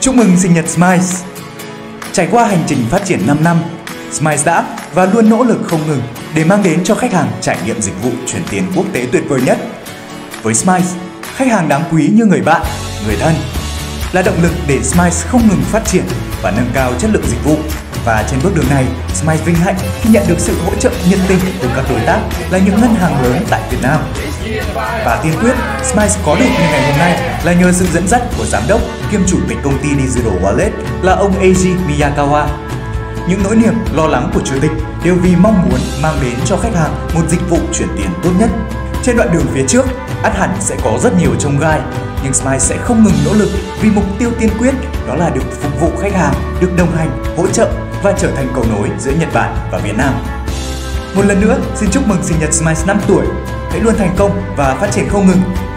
Chúc mừng sinh nhật Smiles! Trải qua hành trình phát triển 5 năm, Smiles đã và luôn nỗ lực không ngừng để mang đến cho khách hàng trải nghiệm dịch vụ chuyển tiền quốc tế tuyệt vời nhất. Với Smiles, khách hàng đáng quý như người bạn, người thân là động lực để Smiles không ngừng phát triển và nâng cao chất lượng dịch vụ. Và trên bước đường này, Smiles vinh hạnh khi nhận được sự hỗ trợ nhiệt tình từ các đối tác là những ngân hàng lớn tại Việt Nam. Và tiên quyết, Smiles có được như ngày hôm nay là nhờ sự dẫn dắt của giám đốc kiêm chủ tịch công ty Digital Wallet là ông Eiji Miyakawa. Những nỗi niềm, lo lắng của chủ tịch đều vì mong muốn mang đến cho khách hàng một dịch vụ chuyển tiền tốt nhất. Trên đoạn đường phía trước, ắt hẳn sẽ có rất nhiều trông gai, nhưng Smile sẽ không ngừng nỗ lực vì mục tiêu tiên quyết đó là được phục vụ khách hàng, được đồng hành, hỗ trợ và trở thành cầu nối giữa Nhật Bản và Việt Nam. Một lần nữa, xin chúc mừng sinh nhật Smile 5 tuổi. Hãy luôn thành công và phát triển không ngừng.